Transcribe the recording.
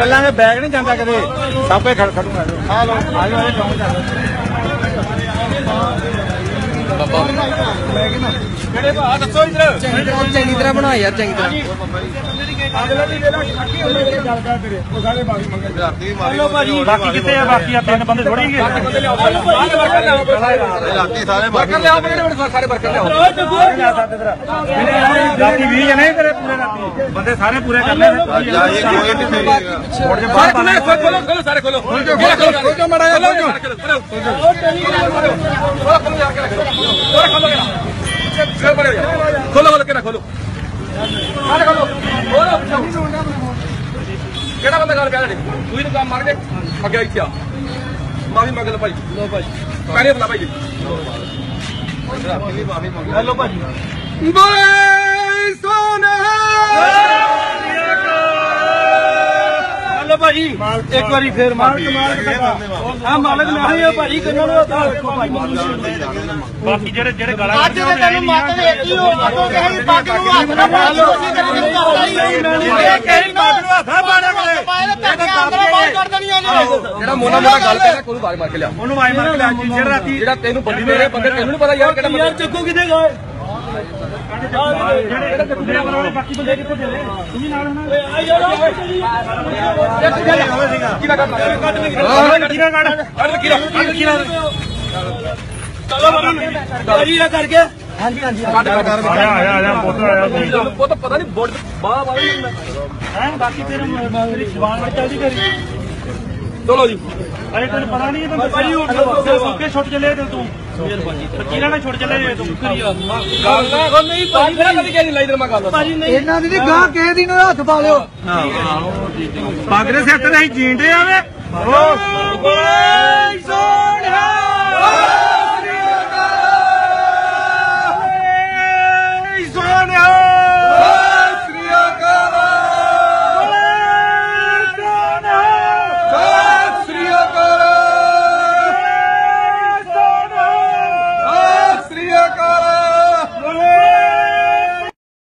ਚੱਲਾਂਗੇ ਬੈਗ ਨਹੀਂ ਜਾਂਦਾ ਕਦੇ। ਸਭ ਖੜ ਖੜੂਗਾ। ਆ ਲੋ ਆ ਲੋ ਇਹ ਚੌਂਕ ਕਿਹੜੇ ਭਾ ਦੱਸੋ ਇਧਰ ਚੰਗੀ ਤਰ੍ਹਾਂ ਬਣਾ ਯਾਰ ਚੰਗੀ ਤਰ੍ਹਾਂ ਅਗਲੇ ਦੀ ਵੇਲਾ ਛੱਕੀ ਹੋਣੀ ਗੱਲ ਕਰ ਤੇਰੇ ਉਹ ਸਾਰੇ ਬਾਕੀ ਮੰਗੇ ਰਾਤੀ ਮਾਰੀ ਭਾਜੀ ਬਾਕੀ ਕਿੱਥੇ ਆ ਬਾਕੀ ਆ ਤਿੰਨ ਬੰਦੇ ਥੋੜੀ ਗਏ ਬਾਕੀ ਬੰਦੇ ਲਿਆਓ ਰਾਤੀ ਸਾਰੇ ਮਾਰੀ ਲਿਆਓ ਸਾਰੇ ਵਰਕਰ ਲਿਆਓ ਰਾਤੀ 20 ਜਣੇ ਤੇਰੇ ਪੂਰੇ ਰਾਤੀ ਬੰਦੇ ਸਾਰੇ ਪੂਰੇ ਕਰਨੇ ਨੇ ਜਾਈ ਕੋਈ ਨਹੀਂ ਮੋੜ ਕੇ ਬਾਹਰ ਖੋਲੋ ਖੋਲੋ ਸਾਰੇ ਖੋਲੋ। ਖੋਲ ਜੋ ਮੜਾ ਖੋਲ ਜੋ ਖੋਲੋ। ਖੋਲੋ ਕਿਹੜਾ ਖੋਲੋ? ਸਾਰੇ ਖੋਲੋ। ਖੋਲੋ ਕਿਹੜਾ ਬੰਦਾ ਗੱਲ ਪਿਆ ਤੁਹਾਡੇ? ਤੂੰ ਤਾਂ ਕੰਮ ਮਾਰ ਕੇ। ਅੱਗੇ ਇੱਥੇ ਆ। ਮਾਫੀ ਮੰਗ ਲਓ ਭਾਈ। ਲੋ ਭਾਈ। ਪਹਿਲੇ ਬਣਾ ਭਾਈ ਜੀ। ਹੈਲੋ ਭਾਜੀ ਬੋਏ! ਹੈਲੋ ਭਾਜੀ। ਇੱਕ ਵਾਰੀ ਫੇਰ ਮਾਲਕ ਮਾਲਕ ਆ ਮਾਲਕ ਨਹੀਂ ਆ ਭਾਜੀ ਕਿੰਨਾਂ ਨੂੰ ਹੱਥ ਰੱਖੋ ਭਾਜੀ। ਬਾਕੀ ਜਿਹੜੇ ਜਿਹੜੇ ਗਾਲਾਂ ਅੱਜ ਦੇ ਤੈਨੂੰ ਮੱਤ ਵੇਖੀ ਹੋ ਅੱਗੋਂ ਕਹੇ ਪੱਗ ਨੂੰ ਹੱਥ ਨਾ ਪਾ ਲਓ ਅਸੀਂ ਨਹੀਂ ਕਰਦਾ ਹੀ ਇਹ ਕਿਹੜੀ ਬਾਤ ਨੂੰ ਹੱਥਾਂ ਪਾਣਾ ਕੋਲੇ ਪਾਏ ਤਾਂ ਧੱਕੇ ਅੰਦਰ ਬਾਹਰ ਕਰ ਦੇਣੀਆਂ ਜੀ। ਜਿਹੜਾ ਮੋਨਾ ਮੋਨਾ ਗੱਲ ਕਰਦਾ ਕੋਈ ਬਾਜ ਮਾਰ ਕੇ ਲਿਆ। ਉਹਨੂੰ ਬਾਜ ਮਾਰ ਕੇ ਲਿਆ ਜਿਹੜਾ ਰਾਤੀ ਜਿਹੜਾ ਤੈਨੂੰ ਬੰਦੀ ਮੇਰੇ ਬੰਦੇ ਤੈਨੂੰ ਨਹੀਂ ਪਤਾ ਯਾਰ ਕਿਹੜਾ ਯਾਰ ਚੱਕੂ ਕਿੱਥੇ ਗਏ? ਚਲੋ ਬਾਜੀ ਇਹ ਕਰਕੇ ਹਾਂਜੀ ਹਾਂਜੀ ਆਇਆ ਆਇਆ ਆਇਆ ਪੁੱਤ ਆਇਆ ਪੁੱਤ ਪਤਾ ਨਹੀਂ ਬੋੜ ਬਾਹ ਵਾਲੀ ਹੈ ਬਾਕੀ ਤੇਰੇ ਮੇਰੀ ਜ਼ਬਾਨ ਵਿੱਚ ਚੱਲਦੀ ਤੇਰੀ। ਚਲੋ ਜੀ। ਅਰੇ ਤੈਨੂੰ ਪਤਾ ਨਹੀਂ ਇਹ ਤਾਂ ਭਾਜੀ ਸੁੱਕੇ ਛੁੱਟ ਚੱਲੇ ਤੇ ਤੂੰ। ਫਕੀਰਾਂ ਨਾਲ ਛੁੱਟ ਚੱਲੇ ਜੇ ਤੂੰ। ਕਰੀਆ ਗੱਲ ਨਾ ਨਹੀਂ। ਭਾਜੀ ਮੇਰਾ ਕਦੀ ਕਹਿ ਨਹੀਂ ਲਾਈ ਦਰ ਮੈਂ ਗੱਲ ਭਾਜੀ ਨਹੀਂ। ਇਹਨਾਂ ਦੀ ਨਹੀਂ ਗਾਂ ਕਿਸੇ ਦੀ ਨਾ ਹੱਥ ਪਾ ਲਿਓ। ਪੱਗ ਦੇ ਸਿਰ ਤੇ ਅਸੀਂ ਜੀਂਦੇ ਆਵੇ ਓ